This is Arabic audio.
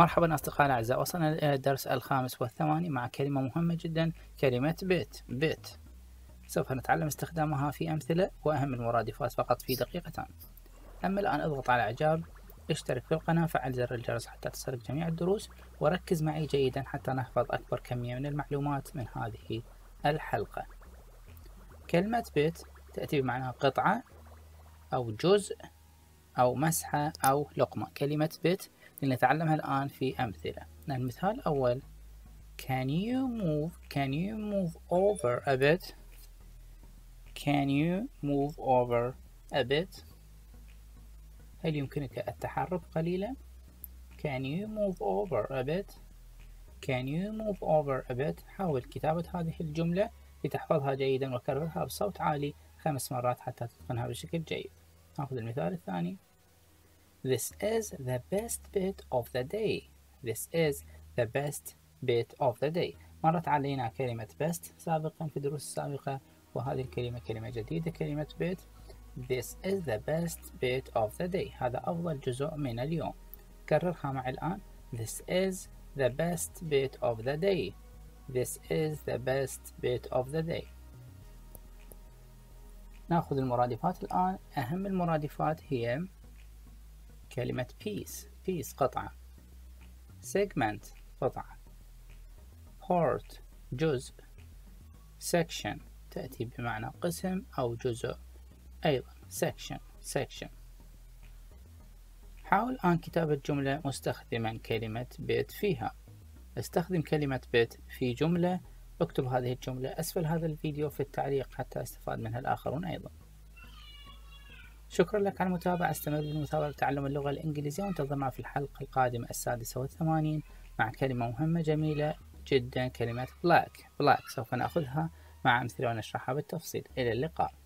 مرحبا أصدقائي الأعزاء وصلنا إلى الدرس الخامس والثمانين مع كلمة مهمة جدا كلمة بيت بيت. سوف نتعلم استخدامها في أمثلة وأهم المرادفات فقط في دقيقتان. أما الآن اضغط على إعجاب اشترك في القناة فعل زر الجرس حتى تصلك جميع الدروس وركز معي جيدا حتى نحفظ أكبر كمية من المعلومات من هذه الحلقة. كلمة بيت تأتي بمعنى قطعة أو جزء. أو مسحة أو لقمة. كلمة بيت لنتعلمها الآن في أمثلة. المثال الأول. Can you move Can you move over a bit? Can you move over a bit? هل يمكنك التحرك قليلا؟ Can you move over a bit? Can you move over a bit? حاول كتابة هذه الجملة لتحفظها جيدا وكررها بصوت عالي خمس مرات حتى تتقنها بشكل جيد. نأخذ المثال الثاني. This is the best bit of the day. This is the best bit of the day. مرت علينا كلمة best سابقا في الدروس السابقة وهذه الكلمة كلمة جديدة كلمة bit. This is the best bit of the day. هذا أفضل جزء من اليوم. كررها معي الآن. This is the best bit of the day. This is the best bit of the day. ناخذ المرادفات الآن أهم المرادفات هي كلمة piece piece قطعة. Segment قطعة. Part جزء. Section تأتي بمعنى قسم أو جزء. أيضا section section. حاول الآن كتابة جملة مستخدما كلمة بيت فيها. استخدم كلمة بيت في جملة. اكتب هذه الجملة أسفل هذا الفيديو في التعليق حتى أستفاد منها الآخرون أيضا. شكرا لك على المتابعة. أستمر بالمتابعة تعلم اللغة الإنجليزية وانتظرنا في الحلقة القادمة السادسة والثمانين مع كلمة مهمة جميلة جدا كلمة black. Black سوف نأخذها مع أمثلة ونشرحها بالتفصيل. إلى اللقاء.